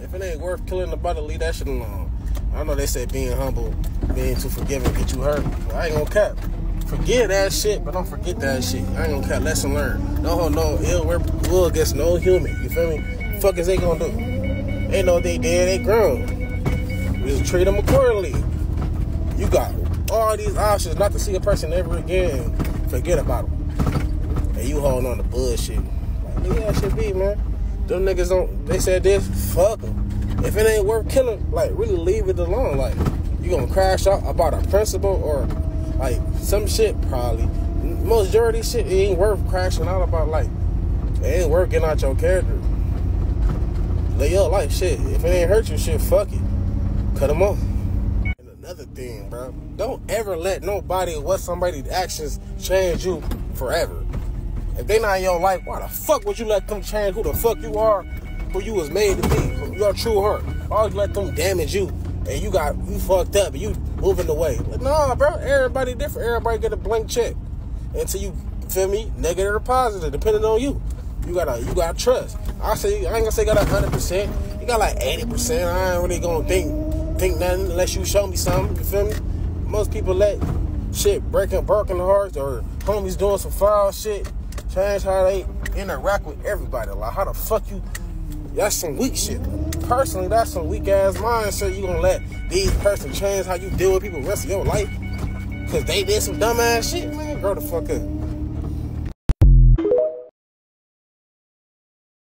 If it ain't worth killing the brother, leave that shit alone. I know they said being humble, being too forgiving get you hurt. I ain't gonna cap. Forgive that shit, but don't forget that shit. I ain't gonna cap. Lesson learned. No hold no ill will against no human. You feel me? Fuck is they gonna do? They know they dead, they grown. We just treat them accordingly. You got all these options not to see a person ever again. Forget about them. And you holding on to bullshit. Like, leave that shit be, man. Them niggas don't, they said this, fuck them. If it ain't worth killing, like, really leave it alone. Like, you gonna crash out about a principle or, like, some shit, probably. Most majority shit, it ain't worth crashing out about, like, it ain't worth getting out your character. Lay your life, shit. If it ain't hurt you, shit, fuck it. Cut them off. And another thing, bro, don't ever let nobody what somebody's actions change you forever. If they not in your life, why the fuck would you let them change who the fuck you are, who you was made to be, your true heart? Why would you let them damage you? And you got you fucked up and you moving away. Like, nah, bro, everybody different. Everybody get a blank check. Until you feel me, negative or positive, depending on you. You gotta you gotta trust. I say I ain't gonna say got hundred percent. You got like eighty percent. I ain't really gonna think think nothing unless you show me something. You feel me? Most people let shit breaking broken hearts or homies doing some foul shit change how they interact with everybody. Like how the fuck you that's some weak shit. Personally, that's some weak ass mindset. You gonna let these person change how you deal with people the rest of your life? Cause they did some dumb ass shit, man. Grow the fuck up.